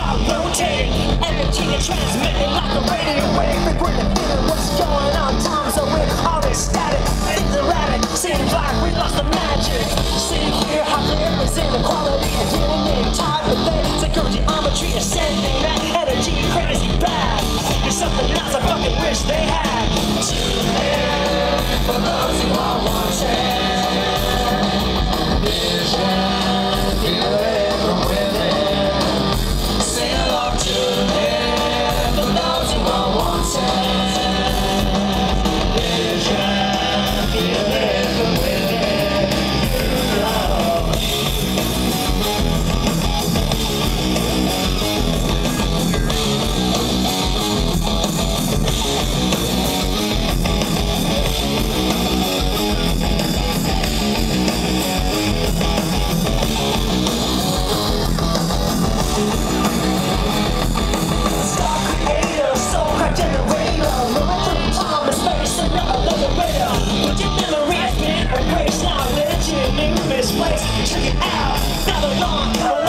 stop rotating. Energy is like a radio wave. What's going on. Times are all this static. Things we lost the magic. See here how geometry is sending that energy crazy. It's something fucking wish they had. Tune in for those who are watching. Vision. best place. Check it out, not alone.